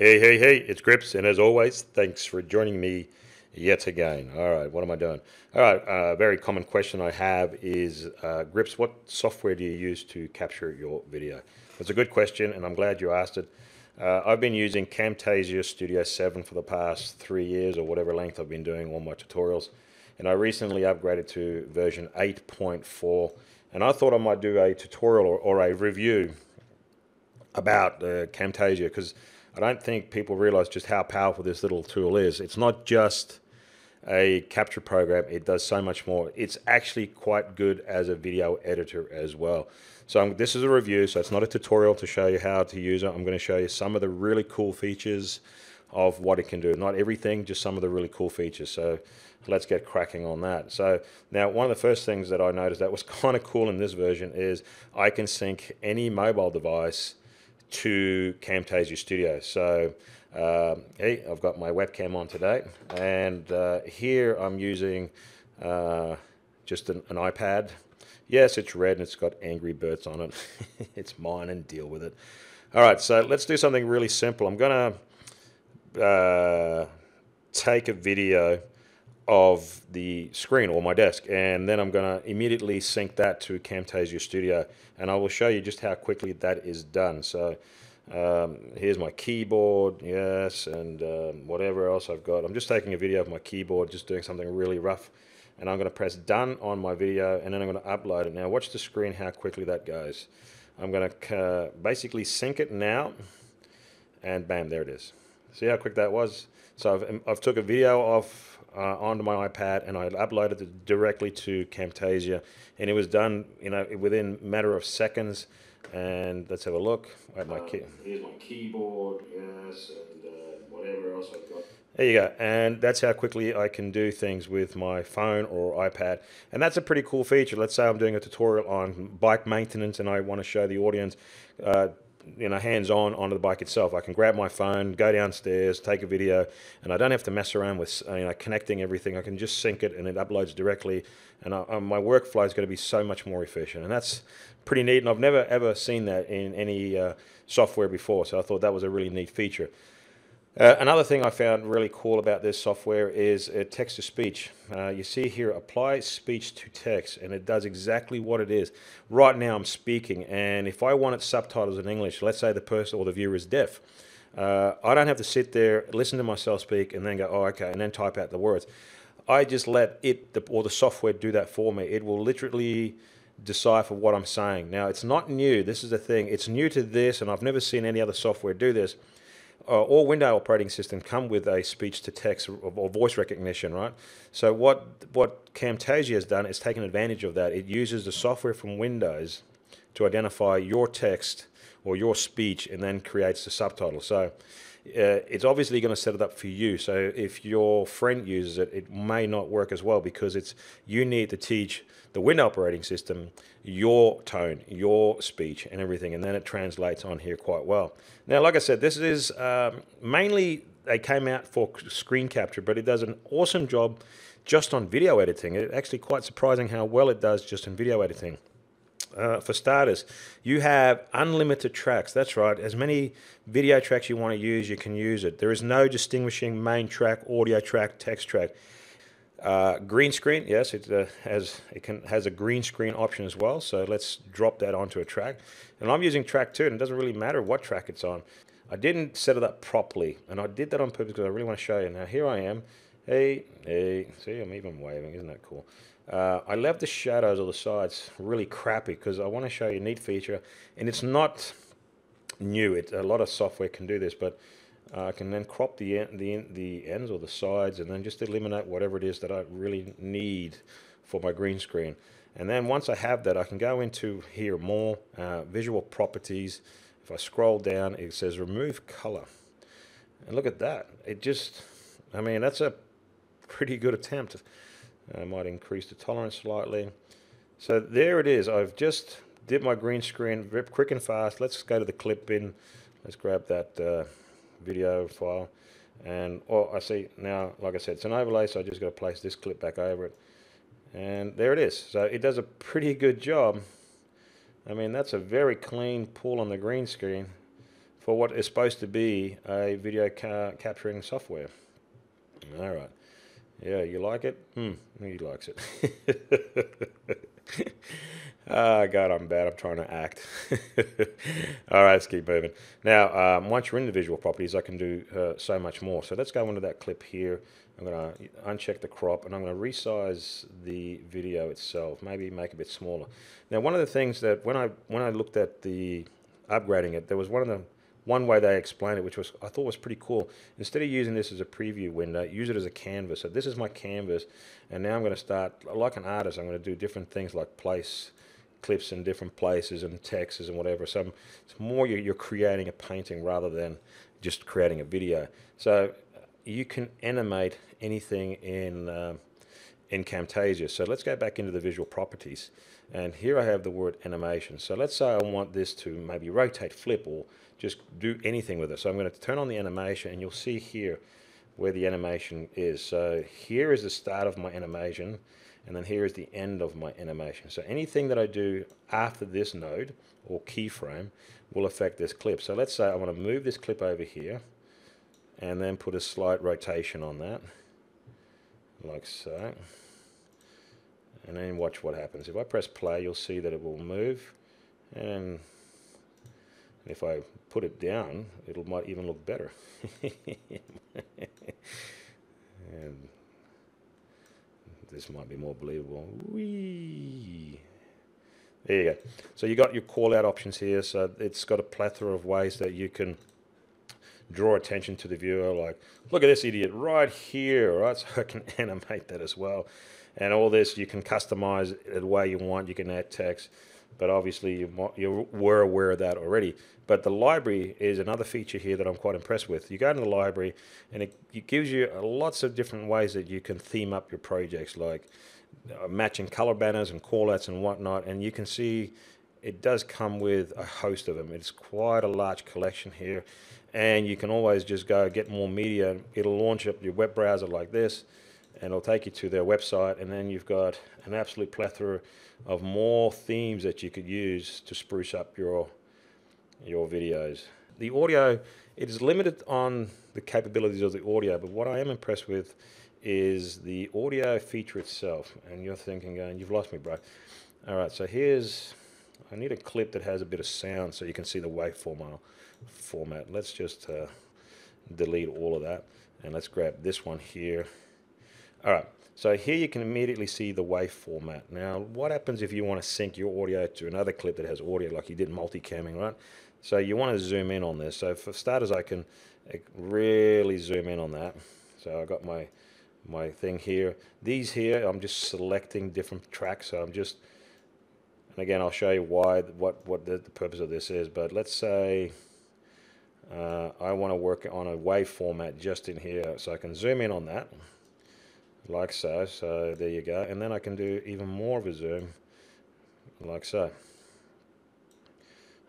Hey, hey, hey, it's Gripps, and as always, thanks for joining me yet again. All right, what am I doing? All right, a uh, very common question I have is uh, Gripps, what software do you use to capture your video? It's a good question, and I'm glad you asked it. Uh, I've been using Camtasia Studio 7 for the past three years, or whatever length I've been doing all my tutorials, and I recently upgraded to version 8.4, and I thought I might do a tutorial or, or a review about uh, Camtasia, because I don't think people realize just how powerful this little tool is. It's not just a capture program, it does so much more. It's actually quite good as a video editor as well. So I'm, this is a review, so it's not a tutorial to show you how to use it. I'm going to show you some of the really cool features of what it can do. Not everything, just some of the really cool features. So let's get cracking on that. So now one of the first things that I noticed that was kind of cool in this version is I can sync any mobile device to Camtasia Studio. So uh, hey, I've got my webcam on today, and uh, here I'm using uh, just an, an, iPad. Yes, it's red and it's got Angry Birds on it. it's mine and deal with it. All right, so let's do something really simple. I'm to uh, take a video of the screen or my desk and then I'm going to immediately sync that to Camtasia Studio and I will show you just how quickly that is done. So um, here's my keyboard yes and um, whatever else I've got. I'm just taking a video of my keyboard just doing something really rough and I'm going to press done on my video and then I'm going to upload it. Now watch the screen how quickly that goes. I'm going to uh, basically sync it now and bam there it is. See how quick that was? So I've, I've took a video of uh, onto my iPad and I uploaded it directly to Camtasia, and it was done, you know, within a matter of seconds. And let's have a look at my key. Here's my keyboard, yes, and uh, whatever else I've got. There you go, and that's how quickly I can do things with my phone or iPad. And that's a pretty cool feature. Let's say I'm doing a tutorial on bike maintenance and I want to show the audience uh, you know, hands-on onto the bike itself. I can grab my phone, go downstairs, take a video, and I don't have to mess around with you know connecting everything. I can just sync it and it uploads directly, and I, uh, my workflow is going to be so much more efficient. And that's pretty neat. And I've never ever seen that in any uh, software before, so I thought that was a really neat feature. Uh, another thing I found really cool about this software is uh, text-to-speech. Uh, you see here, apply speech to text, and it does exactly what it is. Right now I'm speaking, and if I wanted subtitles in English, let's say the person or the viewer is deaf, uh, I don't have to sit there, listen to myself speak, and then go, oh, okay, and then type out the words. I just let it, the, or the software do that for me. It will literally decipher what I'm saying. Now, it's not new. This is the thing. It's new to this, and I've never seen any other software do this uh, all Windows operating systems come with a speech to text or, or, voice recognition, right? So what what Camtasia has done is taken advantage of that. It uses the software from Windows to identify your text or your speech and then creates the subtitle. So uh, it's obviously going to set it up for you. So if your friend uses it, it may not work as well because it's you need to teach the Win operating system your tone, your speech, and everything, and then it translates on here quite well. Now, like I said, this is um, mainly they came out for screen capture, but it does an awesome job just on video editing. It's actually quite surprising how well it does just in video editing. Uh, for starters, you have unlimited tracks. That's right. As many video tracks you want to use, you can use it. There is no distinguishing main track, audio track, text track. Uh, green screen, yes, it uh, has it can has a green screen option as well. So let's drop that onto a track. And I'm using track two, and it doesn't really matter what track it's on. I didn't set it up properly, and I did that on purpose because I really want to show you. Now here I am. Hey, hey, see, I'm even waving. Isn't that cool? Uh, I left the shadows of the sides really crappy because I want to show you a neat feature, and it's not new. It, a lot of software can do this, but I can then crop the, the, the ends or the sides and then just eliminate whatever it is that I really need for my green screen. And then once I have that, I can go into here more, uh, visual properties. If I scroll down, it says remove color. And look at that. It just, I mean, that's a pretty good attempt. I might increase the tolerance slightly. So there it is. I've just did my green screen quick and fast. Let's go to the clip bin. Let's grab that uh, video file. And oh, I see now, like I said, it's an overlay, so I just got to place this clip back over it. And there it is. So it does a pretty good job. I mean, that's a very clean pull on the green screen for what is supposed to be a video ca capturing software. All right. Yeah, you like it? Hmm, he likes it. Ah, oh, God, I'm bad. I'm trying to act. All right, let's keep moving. Now, um, once you're in the visual properties, I can do uh, so much more. So let's go into that clip here. I'm going to uncheck the crop and I'm going to resize the video itself, maybe make it a bit smaller. Now, one of the things that when I when I looked at the upgrading it, there was one of the one way they explained it, which was I thought was pretty cool. Instead of using this as a preview window, use it as a canvas. So this is my canvas, and now I'm going to start like an artist. I'm going to do different things like place clips in different places and texts and whatever. So it's more you're, creating a painting rather than just creating a video. So you can animate anything in uh, in Camtasia. So let's go back into the visual properties. And here I have the word animation. So let's say I want this to maybe rotate, flip, or just do anything with it. So I'm going to turn on the animation, and you'll see here where the animation is. So here is the start of my animation, and then here is the end of my animation. So anything that I do after this node, or keyframe, will affect this clip. So let's say I want to move this clip over here, and then put a slight rotation on that like so and then watch what happens if I press play you'll see that it will move and if I put it down it might even look better. And this might be more believable. Whee! there you go. So you got your call out options here. So it's got a plethora of ways that you can draw attention to the viewer. Like look at this idiot right here right? So I can animate that as well. And all this you can customize it the way you want. You can add text but obviously you, you were aware of that already. But the library is another feature here that I'm quite impressed with. You go into the library and it, it gives you lots of different ways that you can theme up your projects like uh, matching color banners and callouts and whatnot and you can see it does come with a host of them it's quite a large collection here and you can always just go get more media. It'll launch up your web browser like this, and it'll take you to their website, and then you've got an absolute plethora of more themes that you could use to spruce up your your videos. The audio, it is limited on the capabilities of the audio, but what I am impressed with is the audio feature itself. And you're thinking, going, you've lost me, bro. All right, so here's, I need a clip that has a bit of sound so you can see the waveform format. Let's just uh, delete all of that and let's grab this one here. All right, so here you can immediately see the wave format. Now, what happens if you want to sync your audio to another clip that has audio like you did multicamming, right? So you want to zoom in on this. So for starters, I can really zoom in on that. So I got my my thing here. These here, I'm just selecting different tracks. So I'm just, and again, I'll show you why, what, what the, the purpose of this is. But let's say, uh, I want to work on a wave format just in here so I can zoom in on that like so so there you go. And then I can do even more of a zoom like so.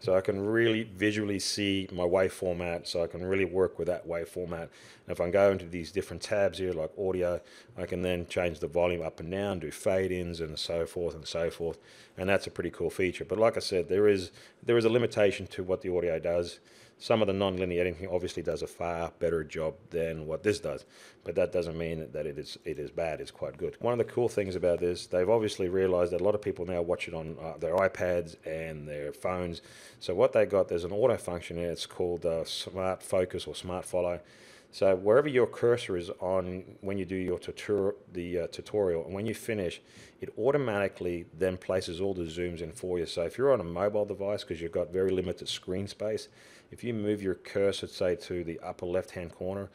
So I can really visually see my wave format so I can really work with that wave format. And if I go into these different tabs here like audio I can then change the volume up and down do fade ins and so forth and so forth. And that's a pretty cool feature. But like I said there is there is a limitation to what the audio does some of the non-linear editing obviously does a far better job than what this does, but that doesn't mean that it is it is bad. It's quite good. One of the cool things about this, they've obviously realized that a lot of people now watch it on uh, their iPads and their phones. So what they got, there's an auto function here. It's called uh, Smart Focus or Smart Follow. So wherever your cursor is on when you do your tutor the uh, tutorial, and when you finish, it automatically then places all the zooms in for you. So if you're on a mobile device, because you've got very limited screen space, if you move your cursor, say, to the upper left-hand corner,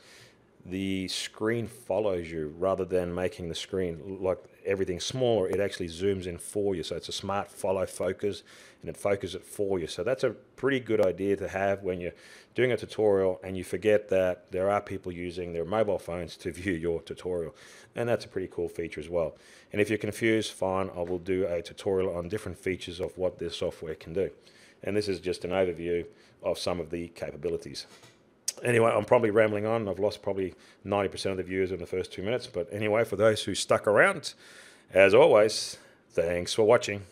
the screen follows you rather than making the screen like everything smaller. It actually zooms in for you. So it's a smart follow focus and it focuses it for you. So that's a pretty good idea to have when you're doing a tutorial and you forget that there are people using their mobile phones to view your tutorial. And that's a pretty cool feature as well. And if you're confused, fine, I will do a tutorial on different features of what this software can do. And this is just an overview of some of the capabilities. Anyway, I'm probably rambling on. I've lost probably 90% of the viewers in the first two minutes. But anyway, for those who stuck around, as always, thanks for watching.